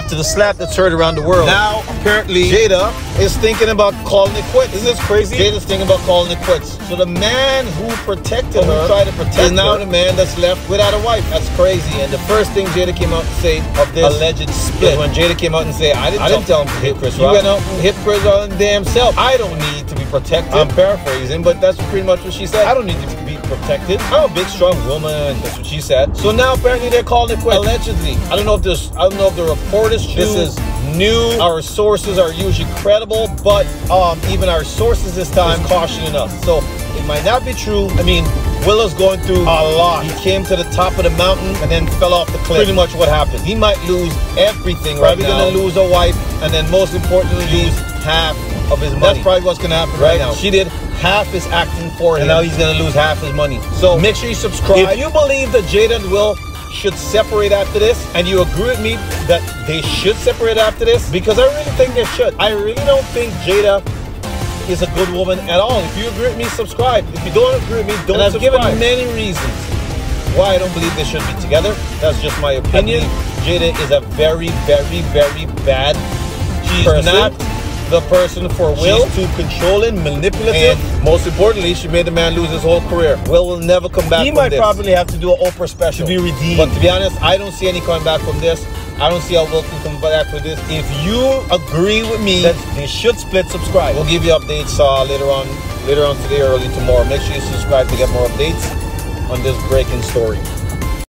after the slap that's heard around the world. Now, apparently, Jada is thinking about calling it quits. Isn't this crazy? Jada's thinking about calling it quits. So the man who protected oh, her, tried to protect is now the man that's left without a wife. That's crazy. And the first thing Jada came out to say of this alleged split, when Jada came out and said, I didn't, I didn't tell him to hit Chris Rock. He went out and hit Chris Rock damn self. I don't need to be protected. I'm paraphrasing, but that's pretty much what she said. I don't need to be protected. I'm a big, strong woman. That's what she said. So now apparently they're calling it quits. Allegedly. I don't know if this. I don't know if the report is true. This is new. Our sources are usually credible, but um, even our sources this time cautioning us. So it might not be true. I mean, Willow's going through a lot. He came to the top of the mountain and then fell off the cliff. Pretty much what happened. He might lose everything probably right now. gonna lose a wife, and then most importantly, lose half of his money. That's probably what's gonna happen right, right now. She did half his acting for him, and now he's gonna lose half his money. So make sure you subscribe. If you believe that Jada and Will should separate after this, and you agree with me that they should separate after this, because I really think they should. I really don't think Jada is a good woman at all. If you agree with me, subscribe. If you don't agree with me, don't and I've subscribe. given many reasons why I don't believe they should be together. That's just my opinion. Jada is a very, very, very bad She's person. not the person for Will. She's too controlling, manipulative. And most importantly, she made the man lose his whole career. Will will never come back. He might this. probably have to do an Oprah special to be redeemed. But to be honest, I don't see any coming back from this. I don't see how Will can come back for this. If you agree with me that they should split, subscribe. We'll give you updates uh, later on, later on today, or early tomorrow. Make sure you subscribe to get more updates on this breaking story.